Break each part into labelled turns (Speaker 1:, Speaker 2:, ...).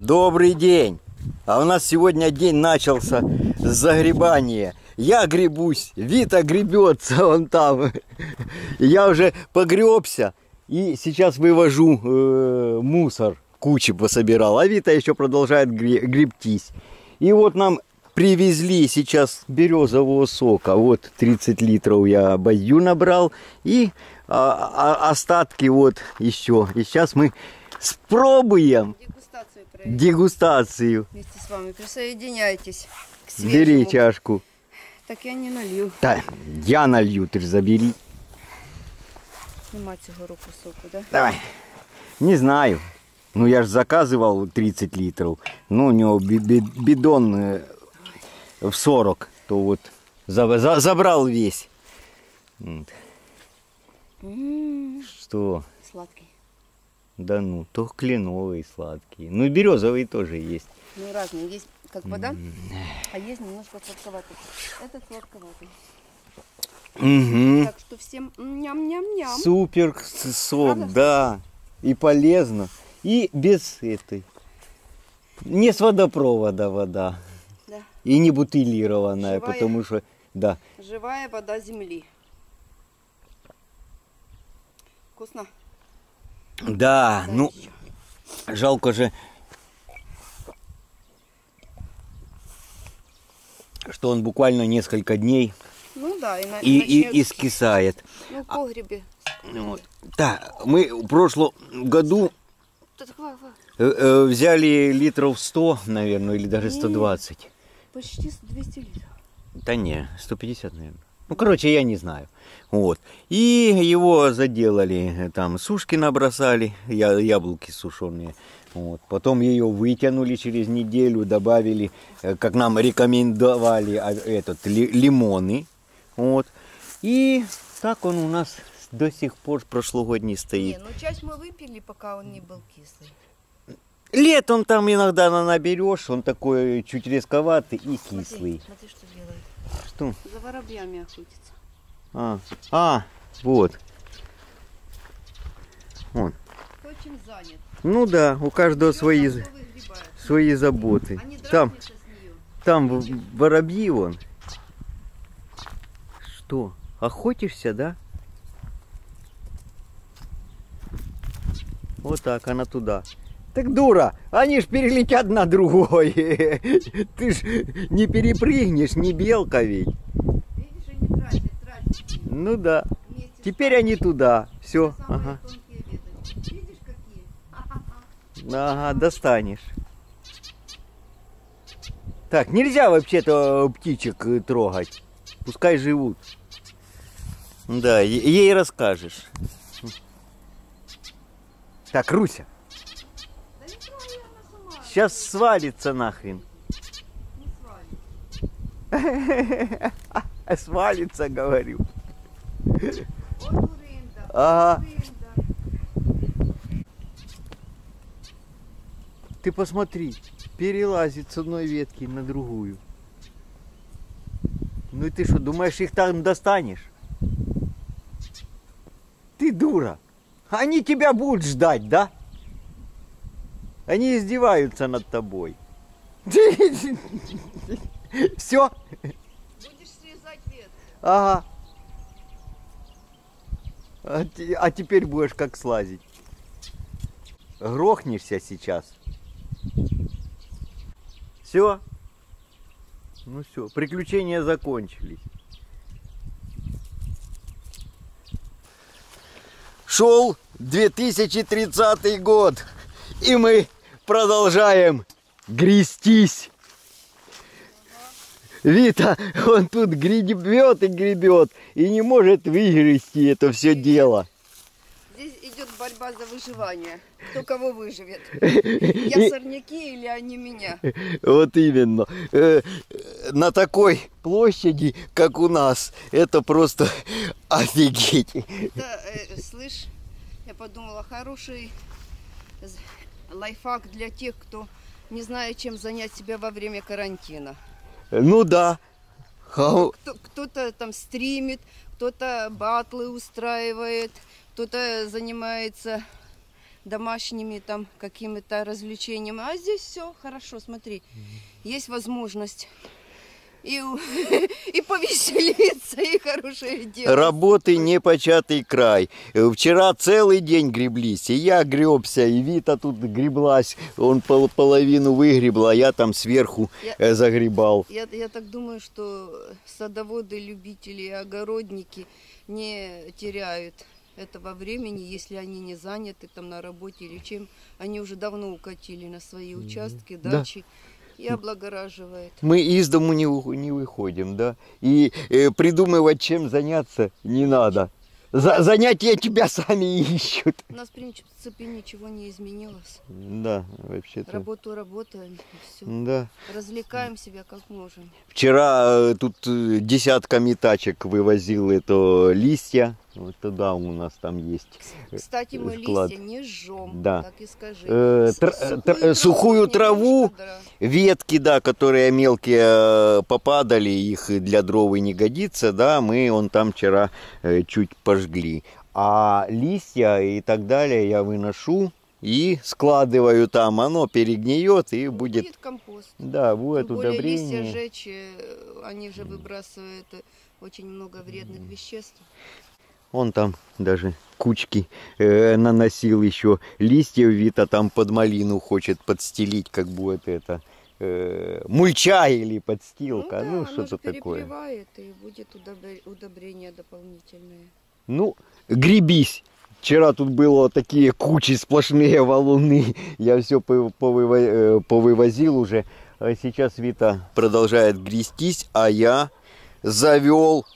Speaker 1: Добрый день! А у нас сегодня день начался с загребания. Я гребусь, Вита гребется он там. Я уже погребся и сейчас вывожу э, мусор. Кучи пособирал, а Вита еще продолжает гре- гребтись. И вот нам привезли сейчас березового сока. Вот 30 литров я бою набрал. И а, а, остатки вот еще. И сейчас мы спробуем
Speaker 2: Дегустацию вместе с вами. Присоединяйтесь к
Speaker 1: Бери
Speaker 2: свежему.
Speaker 1: чашку.
Speaker 2: Так я не налью.
Speaker 1: Да, я налью, ты ж забери.
Speaker 2: Нема цього року соку, да?
Speaker 1: Давай. Не знаю. Ну, я же заказывал 30 литров. Ну, у него би- би- бидон э, в 40. То вот за- за- забрал весь. Вот.
Speaker 2: М,
Speaker 1: Что?
Speaker 2: Сладкий.
Speaker 1: Да ну, то кленовый сладкий. Ну, и березовый тоже есть.
Speaker 2: Ну, разные. Есть как вода, а есть немножко сладковатый. Этот сладковатый.
Speaker 1: Угу.
Speaker 2: Так что всем ням-ням-ням.
Speaker 1: Супер сок,
Speaker 2: Правда?
Speaker 1: да. И полезно. И без этой. Не с водопровода вода.
Speaker 2: Да.
Speaker 1: И не бутылированная,
Speaker 2: Живая?
Speaker 1: потому что, да.
Speaker 2: Живая вода земли. Вкусно?
Speaker 1: Да, ну, жалко же, что он буквально несколько дней
Speaker 2: Ну да, и,
Speaker 1: и, и,
Speaker 2: начнёт-
Speaker 1: и скисает.
Speaker 2: Ну, в погребе.
Speaker 1: Вот. Да, мы в прошлом году э, э, взяли литров 100, наверное, или даже
Speaker 2: Не.
Speaker 1: 120.
Speaker 2: Почти 200 литров.
Speaker 1: Да не, 150, наверное. Ну, короче, я не знаю. Вот. И его заделали, там сушки набросали, я, яблоки сушеные. Вот. Потом ее вытянули через неделю, добавили, э, как нам рекомендовали, а, этот, ли- лимоны. Вот. И так он у нас до сих пор прошлогодний стоит.
Speaker 2: Не, ну часть мы выпили, пока он не был кислый.
Speaker 1: Летом там иногда на- наберешь, он такой чуть резковатый и
Speaker 2: Смотри,
Speaker 1: кислый.
Speaker 2: смотри, что делает.
Speaker 1: Что?
Speaker 2: За воробьями охотится.
Speaker 1: А, а вот. Вон.
Speaker 2: Очень занят.
Speaker 1: Ну да, у каждого свои, свои заботы.
Speaker 2: Они
Speaker 1: Там, там воробьи вон. Что, охотишься, да? Вот так, она туда. Так дура, они ж перелетят на другой. Ты ж не перепрыгнешь, не белка ведь.
Speaker 2: Видишь, они тратят, тратят.
Speaker 1: Ну да.
Speaker 2: Вместе
Speaker 1: Теперь они туда. Все, ага.
Speaker 2: Видишь?
Speaker 1: Ага, достанешь. Так, нельзя вообще-то птичек э, трогать. Пускай живут. Да, ей расскажешь. Так, Руся,
Speaker 2: Да не трогай, она сама.
Speaker 1: Сейчас свалится нахрен.
Speaker 2: Не свалит.
Speaker 1: Свалится, говорю.
Speaker 2: Вот.
Speaker 1: Ага. Ты посмотри, перелазит с одной ветки на другую. Ну и ты что, думаешь, их там достанешь? Ты дура. Они тебя будут ждать, да? Они издеваются над тобой. Все?
Speaker 2: Будешь срезать ветки.
Speaker 1: Ага. А, а теперь будешь как слазить. Грохнешься сейчас. Все? Ну все, приключения закончились. Шел 2030 год, и мы продолжаем грестись. Вита, он тут гребет и гребет, и не может выгрести это все дело.
Speaker 2: Здесь идет борьба за выживание. Кто кого выживет. Я сорняки или они меня?
Speaker 1: Вот именно. Э, На такой площади, как у нас, это просто офигеть.
Speaker 2: Это, слышь, я подумала, хороший лайфхак для тех, кто не знает, чем занять себя во время карантина.
Speaker 1: Ну да.
Speaker 2: Кто-то там стримит, кто-то батлы устраивает, кто-то занимается домашними там какими-то развлечениями. А здесь все хорошо, смотри, есть возможность и, и повеселиться, и хорошее дело.
Speaker 1: Работы непочатый край. Вчера целый день греблись, и я гребся, и Вита тут греблась, он пол- половину выгребла, а я там сверху
Speaker 2: Я-
Speaker 1: э, загребал.
Speaker 2: Я, я так думаю, что садоводы, любители, и огородники не теряют этого времени, если они не заняты там на работе или чем. Они уже давно укатили на свои участки,
Speaker 1: Да.
Speaker 2: И облагораживают.
Speaker 1: Мы из дому не, не выходим, да, и э, придумывать, чем заняться, не надо. За- занятия тебя сами ищут.
Speaker 2: У нас в принципе ничего не изменилось.
Speaker 1: Да, вообще-то.
Speaker 2: Работу работаем, все.
Speaker 1: Да.
Speaker 2: Развлекаем себя как можем.
Speaker 1: Вчера э, тут э, десятками тачек вывозил это листья. Вот туда у нас там есть. э,
Speaker 2: Кстати, мы
Speaker 1: склад.
Speaker 2: листья не жжем,
Speaker 1: Да.
Speaker 2: так и скажи.
Speaker 1: Э, тр- э, тр- э, сухую траву,
Speaker 2: немножко, да.
Speaker 1: ветки, да, которые мелкие э, попадали, их для дров и не годится, да, мы он там вчера э, чуть пожгли. А листья и так далее я выношу и складываю там, оно перегниет и будет,
Speaker 2: Будет компост.
Speaker 1: да, будет
Speaker 2: Тем более листья жечь, э, они же выбрасывают э, очень много вредных веществ.
Speaker 1: Он там даже кучки э, наносил еще листьев, Вита там под малину хочет подстелить, как будет это э, мульча или подстилка,
Speaker 2: да,
Speaker 1: ну, что-то такое.
Speaker 2: и будет удобр- удобрение дополнительное.
Speaker 1: Ну, гребись. Вчера тут было такие кучи сплошные валуны. Я все повывозил уже. А сейчас Вита продолжает грестись, а я завел,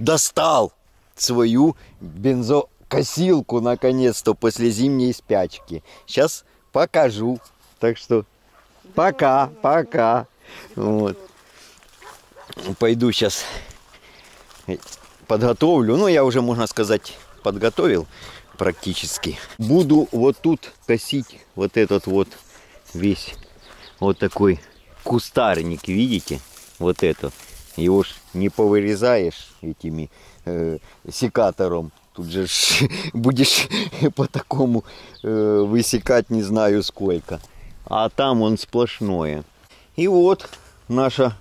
Speaker 1: достал свою бензокосилку наконец-то после зимней спячки. Сейчас покажу. Так что пока, пока. Вот. Пойду сейчас подготовлю. Ну, я уже, можно сказать, подготовил практически. Буду вот тут косить вот этот вот весь вот такой кустарник, видите? Вот это. Его ж не повырезаешь этими э, секатором. Тут же ж будешь по такому э, высекать не знаю сколько. А там он сплошное. И вот наша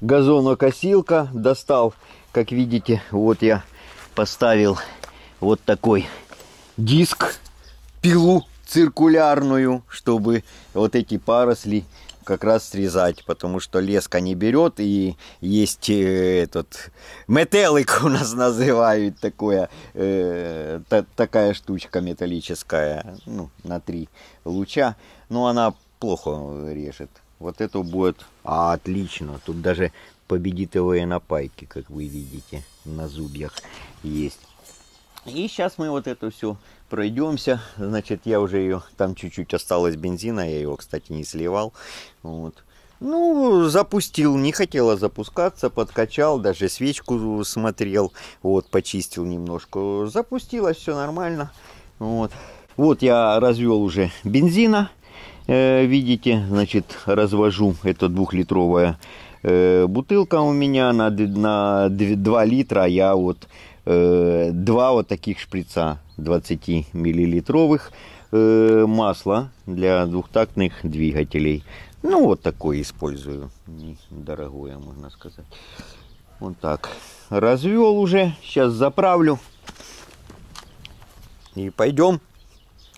Speaker 1: газонокосилка достал, как видите, вот я поставил вот такой диск, пилу циркулярную, чтобы вот эти паросли как раз срезать, потому что леска не берет и есть э, этот метелик у нас называют такое, э, та- такая штучка металлическая, ну, на три луча, но она плохо режет. Вот это будет а, отлично. Тут даже победитовые напайки, как вы видите, на зубьях есть. И сейчас мы вот это все пройдемся. Значит, я уже ее, там чуть-чуть осталось бензина, я его, кстати, не сливал. Вот. Ну, запустил, не хотела запускаться, подкачал, даже свечку смотрел, вот, почистил немножко. Запустилось, все нормально. Вот. Вот я развел уже бензина. Э, видите, значит, развожу. Это двухлитровая э, бутылка у меня на, на 2 литра. Я вот э, два вот таких шприца 20 миллилитровых э, масла для двухтактных двигателей. Ну, вот такое использую. Дорогое, можно сказать. Вот так. Развел уже. Сейчас заправлю. И пойдем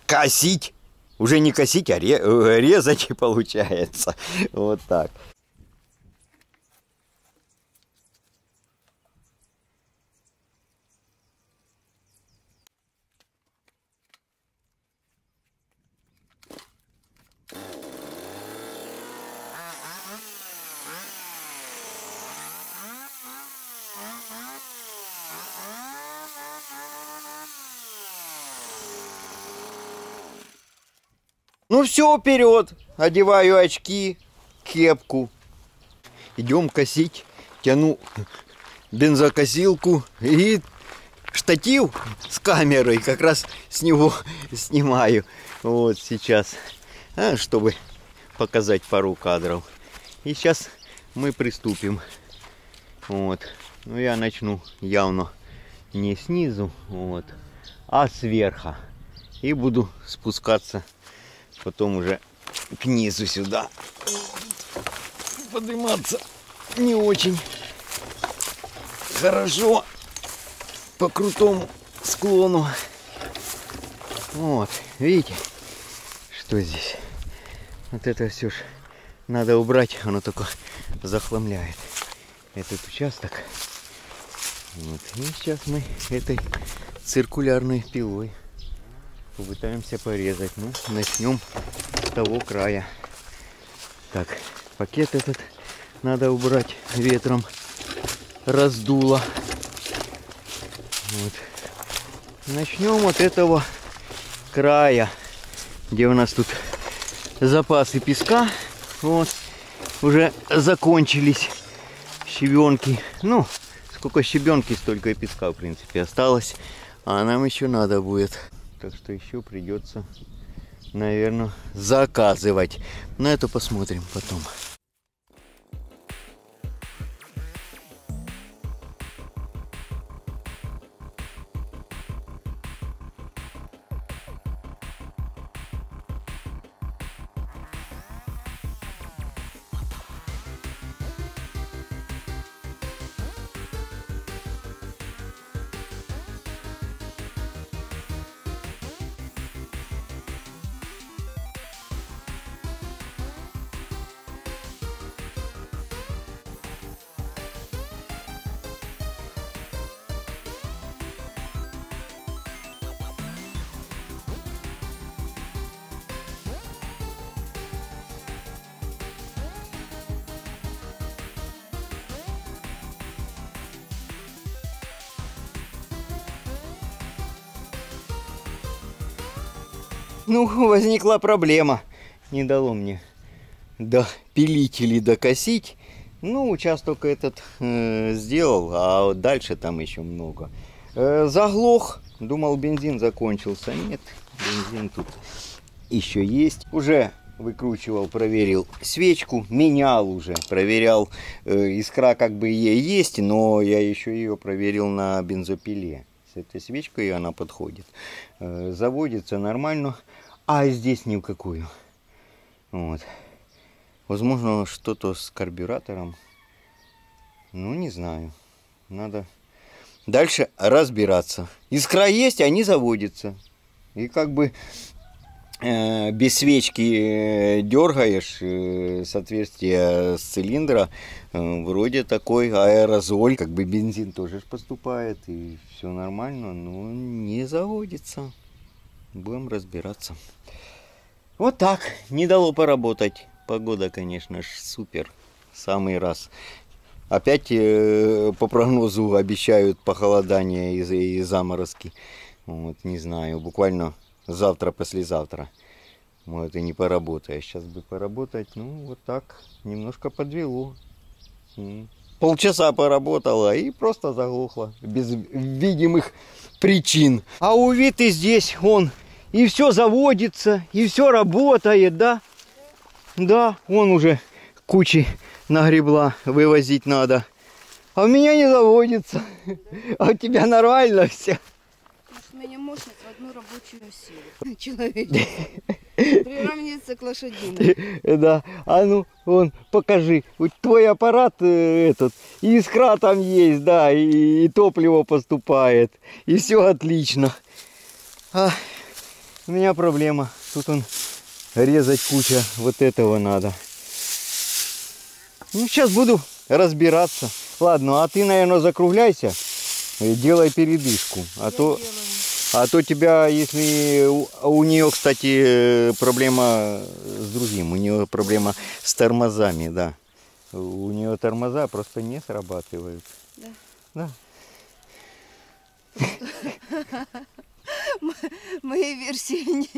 Speaker 1: косить. Уже не косить, а э, резать получается. Вот так. Ну все, вперед. Одеваю очки, кепку. Идем косить. Тяну бензокосилку и штатив с камерой. Как раз с него снимаю. Вот сейчас. А, чтобы показать пару кадров. И сейчас мы приступим. Вот. Ну я начну явно не снизу, вот, а сверху. И буду спускаться потом уже к низу сюда. Подниматься не очень хорошо по крутому склону. Вот, видите, что здесь? Вот это все ж надо убрать, оно только захламляет этот участок. Вот. И сейчас мы этой циркулярной пилой попытаемся порезать. Ну, начнем с того края. Так, пакет этот надо убрать ветром. Раздуло. Вот. Начнем от этого края, где у нас тут запасы песка. Вот. Уже закончились щебенки. Ну, сколько щебенки, столько и песка, в принципе, осталось. А нам еще надо будет. Так что еще придется, наверное, заказывать. На это посмотрим потом. Ну, возникла проблема. Не дало мне допилить или докосить. Ну, участок этот э, сделал, а дальше там еще много. Э, заглох. Думал, бензин закончился. Нет, бензин тут еще есть. Уже выкручивал, проверил свечку, менял уже, проверял. Э, искра как бы ей есть, но я еще ее проверил на бензопиле. С этой свечкой она подходит. Э, заводится нормально, а здесь ни в какую. Вот. Возможно, что-то с карбюратором. Ну, не знаю. Надо дальше разбираться. Искра есть, они заводятся. И как бы без свечки э, дергаешь э, с отверстия с цилиндра, э, вроде такой аэрозоль, как бы бензин тоже поступает, и все нормально, но не заводится. Будем разбираться. Вот так, не дало поработать. Погода, конечно ж, супер. Самый раз. Опять э, по прогнозу обещают похолодание и заморозки. Вот, не знаю, буквально завтра, послезавтра. Может и не поработаю. Сейчас бы поработать, ну вот так, немножко подвело. Полчаса поработала и просто заглохла. Без видимых причин. А у Виты здесь он и все заводится, и все работает, да? Да, он уже кучи нагребла, вывозить надо. А у меня не заводится. А у тебя нормально все.
Speaker 2: Меня мощность в одну рабочую силу. Человек приравнивается к лошадиной.
Speaker 1: Да, а ну, вон, покажи. Вот твой аппарат э, этот, и искра там есть, да, и, и топливо поступает. И все отлично. А, у меня проблема. Тут он резать куча вот этого надо. Ну, сейчас буду разбираться. Ладно, а ты, наверное, закругляйся. Делай передышку. А то,
Speaker 2: делаю.
Speaker 1: А то тебя, если... У, у нее, кстати, проблема с другим. У нее проблема с тормозами, да. У нее тормоза просто не срабатывают.
Speaker 2: Да.
Speaker 1: Да.
Speaker 2: Моей версии не,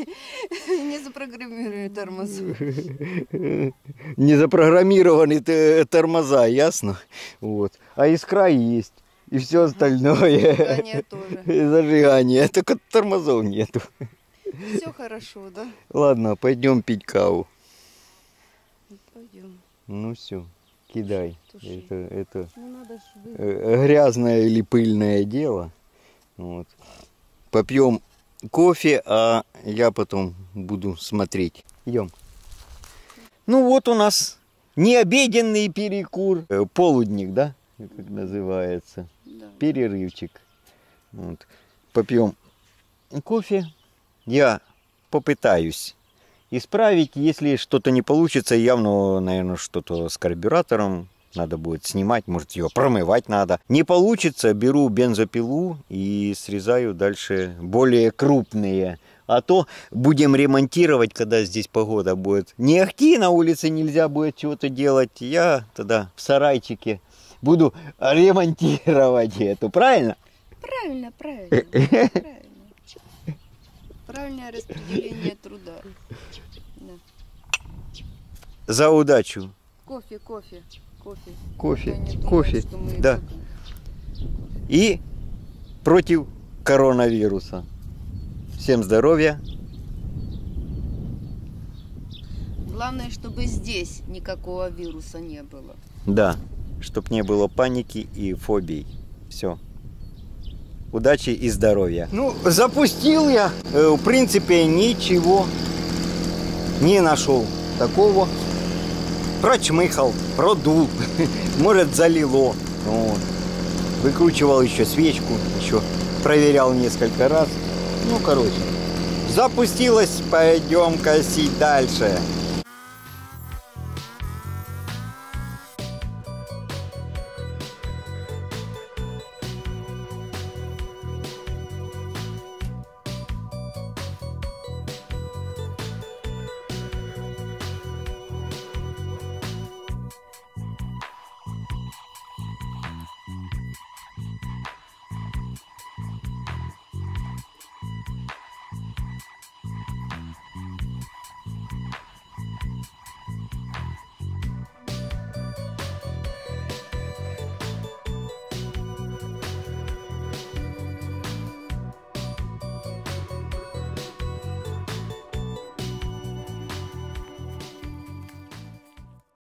Speaker 2: не запрограммируют тормозу.
Speaker 1: Не запрограммированы т- тормоза, ясно? Вот. А искра есть. И все остальное.
Speaker 2: Зажигание тоже.
Speaker 1: И зажигание. Только тормозов нету.
Speaker 2: Все хорошо, да?
Speaker 1: Ладно, пойдем пить каву.
Speaker 2: Пойдем.
Speaker 1: Ну все, кидай.
Speaker 2: Туши.
Speaker 1: Это, это
Speaker 2: Ну
Speaker 1: э, грязное или пыльное дело. Вот. Попьем кофе, а я потом буду смотреть. Идем. Ну вот у нас необеденный перекур. Э, Полудник, да? Как называется.
Speaker 2: Да.
Speaker 1: Перерывчик. Вот. Попьем кофе. Я попытаюсь исправить. Если что-то не получится, явно, наверное, что-то с карбюратором. Надо будет снимать, может ее промывать надо. Не получится, беру бензопилу и срезаю дальше более крупные. А то будем ремонтировать, когда здесь погода будет. Не ахти, на улице нельзя будет чего-то делать. Я тогда в сарайчике буду ремонтировать эту, правильно?
Speaker 2: Правильно, правильно. правильно. Правильное распределение труда. Да.
Speaker 1: За удачу.
Speaker 2: Кофе, кофе, кофе.
Speaker 1: Кофе, кофе, да.
Speaker 2: только-
Speaker 1: И против коронавируса. Всем здоровья.
Speaker 2: Главное, чтобы здесь никакого вируса не было.
Speaker 1: Да, чтоб не было паники и фобий. Все. Удачи и здоровья. Ну, запустил я. Э, В принципе, ничего не нашел такого. Прочмыхал, продул. Может, залило. Вот. Выкручивал еще свечку, еще проверял несколько раз. Ну, короче, запустилось. Пойдем косить дальше.